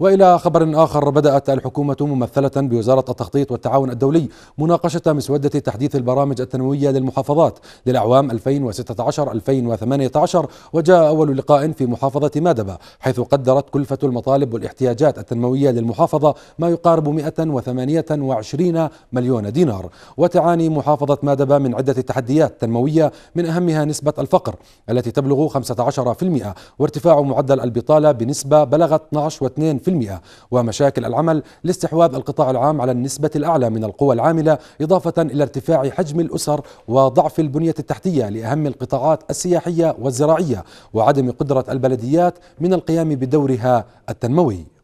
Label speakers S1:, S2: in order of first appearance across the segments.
S1: وإلى خبر آخر بدأت الحكومة ممثلة بوزارة التخطيط والتعاون الدولي مناقشة مسودة تحديث البرامج التنموية للمحافظات للأعوام 2016 2018 وجاء أول لقاء في محافظة مادبة حيث قدرت كلفة المطالب والاحتياجات التنموية للمحافظة ما يقارب 128 مليون دينار. وتعاني محافظة مادبة من عدة تحديات تنموية من أهمها نسبة الفقر التي تبلغ 15% وارتفاع معدل البطالة بنسبة بلغت 12.2% ومشاكل العمل لاستحواذ القطاع العام على النسبة الأعلى من القوى العاملة إضافة إلى ارتفاع حجم الأسر وضعف البنية التحتية لأهم القطاعات السياحية والزراعية وعدم قدرة البلديات من القيام بدورها التنموي.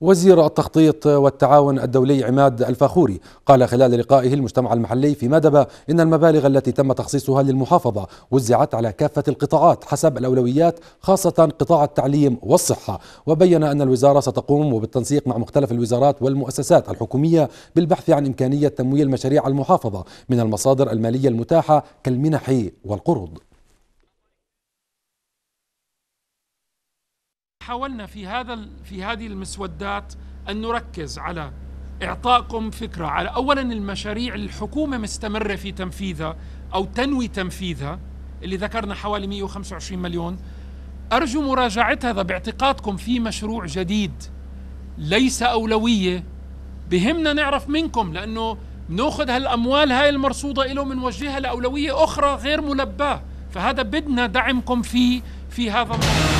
S1: وزير التخطيط والتعاون الدولي عماد الفاخوري قال خلال لقائه المجتمع المحلي في مدبة إن المبالغ التي تم تخصيصها للمحافظة وزعت على كافة القطاعات حسب الأولويات خاصة قطاع التعليم والصحة. وبين أن الوزارة ستقوم بالتنسيق مع مختلف الوزارات والمؤسسات الحكومية بالبحث عن إمكانية تمويل مشاريع المحافظة من المصادر المالية المتاحة كالمنح والقروض.
S2: حاولنا في هذا في هذه المسودات أن نركز على اعطائكم فكرة على اولا المشاريع الحكومة مستمرة في تنفيذها أو تنوي تنفيذها اللي ذكرنا حوالي 125 مليون. أرجو مراجعه هذا باعتقادكم في مشروع جديد ليس أولوية. بهمنا نعرف منكم لأنه ناخذ هالأموال هاي المرصودة له بنوجهها لأولوية أخرى غير ملباة. فهذا بدنا دعمكم فيه في هذا الموضوع.